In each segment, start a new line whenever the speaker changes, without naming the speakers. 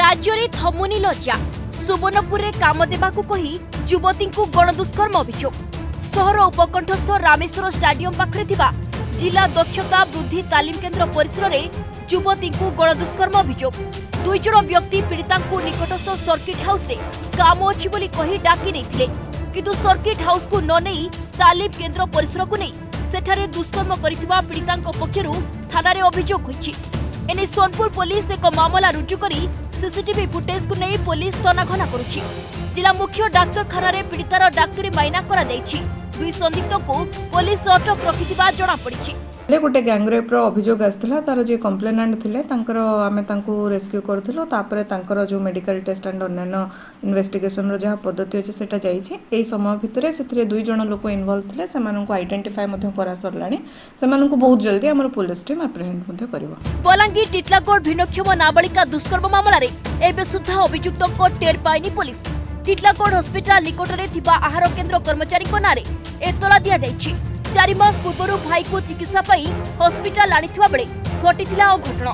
রাজ্যরে থমুনি লজ্জা সুবর্ণপুরে কাম দেওয়া যুবতী গণদুষ্কর্ম অভিযোগ সহর উপকণ্ঠস্থ রামেশ্বর স্টাডিয়ম পাখে থাকা জেলা দক্ষতা বৃদ্ধি তালিম কেন্দ্র পরিসরের যুবতী গণদুষ্কর্ম অভিযোগ দুইজন ব্যক্তি পীড়িতা নিকটস্থ সর্কিট হাউসে কাম অছি বলে ডাকি নিয়ে কিন্তু সর্কিট হাউসকু ননেই তালিম কেন্দ্র পরিসরকু নেই সেঠারে দুষ্কর্ম করিথিবা পীড়িতাঙ্ক পক্ষরু থানারে অভিযোগ হয়েছে এনে সোনপুর পুলিশ এক মামলা রুজু করে ସିସିଟିଭି ଫୁଟେଜକୁ ନେଇ ପୋଲିସ ତନାଘନା କରୁଛି ଜିଲ୍ଲା ମୁଖ୍ୟ ଡାକ୍ତରଖାନାରେ ପୀଡ଼ିତାର ଡାକ୍ତରୀ ମାଇନା କରାଯାଇଛି ଦୁଇ ସନ୍ଦିଗ୍ଧକୁ ପୋଲିସ ଅଟକ ରଖିଥିବା ଜଣାପଡ଼ିଛି
ହେଲେ ଗୋଟେ ଗ୍ୟାଙ୍ଗରେପ୍ର ଅଭିଯୋଗ ଆସିଥିଲା ତାର ଯିଏ କମ୍ପ୍ଲେନାଣ୍ଟ ଥିଲେ ତାଙ୍କର ଆମେ ତାଙ୍କୁ ରେସ୍କ୍ୟୁ କରୁଥିଲୁ ତାପରେ ତାଙ୍କର ଯେଉଁ ମେଡ଼ିକାଲ ଟେଷ୍ଟ ଆଣ୍ଡ ଅନ୍ୟାନ୍ୟ ଇନଭେଷ୍ଟିଗେସନର ଯାହା ପଦ୍ଧତି ଅଛି ସେଇଟା ଯାଇଛି ଏହି ସମୟ ଭିତରେ ସେଥିରେ ଦୁଇ ଜଣ ଲୋକ ଇନଭଲ୍ଭ ଥିଲେ ସେମାନଙ୍କୁ ଆଇଡେଣ୍ଟିଫାଏ ମଧ୍ୟ କରାସରିଲାଣି ସେମାନଙ୍କୁ ବହୁତ ଜଲ୍ଦି ଆମର ପୋଲିସ ଟିମ୍ ଆପ୍ରେହେଣ୍ଡ ମଧ୍ୟ କରିବ
ବଲାଙ୍ଗୀର ଟିଟଲାଗଡ଼ ଭିନ୍ନକ୍ଷମ ନାବାଳିକା ଦୁଷ୍କର୍ମ ମାମଲାରେ ଏବେ ସୁଦ୍ଧା ଅଭିଯୁକ୍ତଙ୍କ ଟେର୍ ପାଇନି ପୋଲିସ ଟିଟିଲାଗଡ଼ ହସ୍ପିଟାଲ ନିକଟରେ ଥିବା ଆହାର କେନ୍ଦ୍ର କର୍ମଚାରୀଙ୍କ ନାଁରେ ଏତଲା ଦିଆଯାଇଛି ଚାରି ମାସ ପୂର୍ବରୁ ଭାଇକୁ ଚିକିତ୍ସା ପାଇଁ ହସ୍ପିଟାଲ ଆଣିଥିବା ବେଳେ ଘଟିଥିଲା ଅଘଟଣ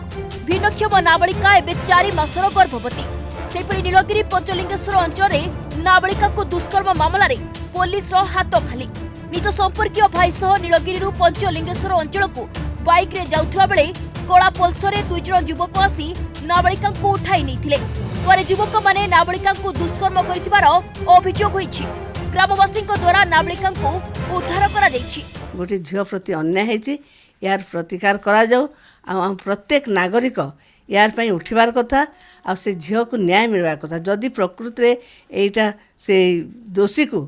ଭିନ୍ନକ୍ଷମ ନାବାଳିକା ଏବେ ଚାରି ମାସର ଗର୍ଭବତୀ ସେହିପରି ନୀଳଗିରି ପଞ୍ଚଲିଙ୍ଗେଶ୍ୱର ଅଞ୍ଚଳରେ ନାବାଳିକାଙ୍କୁ ଦୁଷ୍କର୍ମ ମାମଲାରେ ପୋଲିସର ହାତ ଖାଲି ନିଜ ସମ୍ପର୍କୀୟ ଭାଇ ସହ ନୀଳଗିରିରୁ ପଞ୍ଚଲିଙ୍ଗେଶ୍ୱର ଅଞ୍ଚଳକୁ ବାଇକ୍ରେ ଯାଉଥିବା ବେଳେ କଳା ପଲ୍ସରେ ଦୁଇ ଜଣ ଯୁବକ ଆସି ନାବାଳିକାଙ୍କୁ ଉଠାଇ ନେଇଥିଲେ ପରେ ଯୁବକମାନେ ନାବାଳିକାଙ୍କୁ ଦୁଷ୍କର୍ମ କରିଥିବାର ଅଭିଯୋଗ ହୋଇଛି ଗ୍ରାମବାସୀଙ୍କ ଦ୍ୱାରା ନାବାଳିକାଙ୍କୁ ଉଦ୍ଧାର କରାଯାଇଛି
ଗୋଟିଏ ଝିଅ ପ୍ରତି ଅନ୍ୟାୟ ହେଇଛି ଏହାର ପ୍ରତିକାର କରାଯାଉ ଆଉ ଆମ ପ୍ରତ୍ୟେକ ନାଗରିକ ଏହାର ପାଇଁ ଉଠିବାର କଥା ଆଉ ସେ ଝିଅକୁ ନ୍ୟାୟ ମିଳିବା କଥା ଯଦି ପ୍ରକୃତିରେ ଏଇଟା ସେ ଦୋଷୀକୁ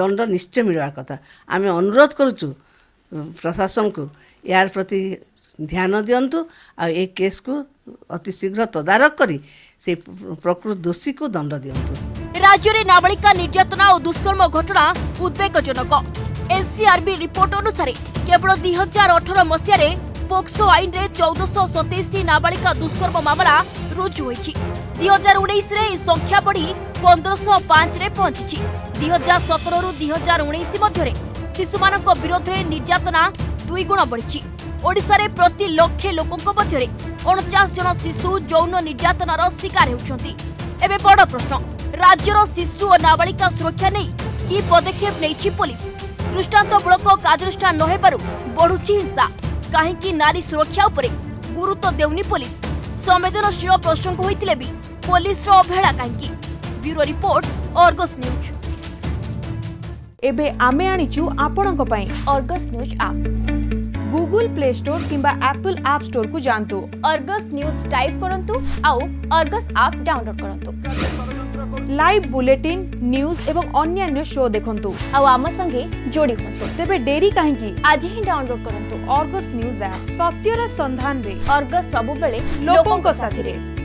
ଦଣ୍ଡ ନିଶ୍ଚୟ ମିଳିବା କଥା ଆମେ ଅନୁରୋଧ କରୁଛୁ प्रशासनको यहाँप्रति ध्यान दिन्तु आ एक केसको अति शीघ्र तदारक गरी से प्रकृत दोषीको दण्ड
दिन्तु राज्यरे नाबालिका निर्यातना ओ दुष्कर्म घटना उद्वेगजनक एनसीआरबी रिपोर्ट अनुसार केवल 2018 मसिया रे पोक्सो आइन रे 1427 टी नाबालिका दुष्कर्म मामला रुजु होई छि 2019 रे ई संख्या बढी 1505 रे पहुंची छि 2017 रु 2019 मध्ये रे শিশুমানଙ୍କ ବିରୋଧରେ ନିର୍ଯାତନା ଦୁଇ ଗୁଣ ବଢ଼ିଛି ଓଡ଼ିଶାରେ ପ୍ରତି ଲକ୍ଷେ ଲୋକଙ୍କ ମଧ୍ୟରେ ଅଣଚାଶ ଜଣ ଶିଶୁ ଯୌନ ନିର୍ଯାତନାର ଶିକାର ହେଉଛନ୍ତି ଏବେ ବଡ଼ ପ୍ରଶ୍ନ ରାଜ୍ୟର ଶିଶୁ ଓ ନାବାଳିକା ସୁରକ୍ଷା ନେଇ କି ପଦକ୍ଷେପ ନେଇଛି ପୋଲିସ ଦୃଷ୍ଟାନ୍ତମୂଳକ କାର୍ଯ୍ୟାନୁଷ୍ଠାନ ନ ହେବାରୁ ବଢ଼ୁଛି ହିଂସା କାହିଁକି ନାରୀ ସୁରକ୍ଷା ଉପରେ ଗୁରୁତ୍ୱ ଦେଉନି ପୋଲିସ ସମ୍ବେଦନଶୀଳ ପ୍ରସଙ୍ଗ ହୋଇଥିଲେ ବି ପୋଲିସର ଅବହେଳା କାହିଁକି ବ୍ୟୁରୋ ରିପୋର୍ଟ ଅର୍ଗସ୍ ନ୍ୟୁଜ୍
এবে আমি আনিছু আপনার Argus
news up Google
Play Store কিংবা আপল আপ স্টোর কু যাআন্তু
অর্গস নিউজ টাইপ করন্তু আও অর্গস আপ ডাউনলোড করন্তু
লাইভ বুলেটিন নিউজ এবং অন্যান্য শো দেখন্তু
আও আমার সঙ্গে জোড়ি হন্তু
তেবে ডেরি কাহিকি
আজি হি ডাউনলোড করন্তু
অর্গস নিউজ অ্যাপ সত্যর সন্ধান
রে অর্গস
সবুবেলে লোকଙ୍କ সাথিরে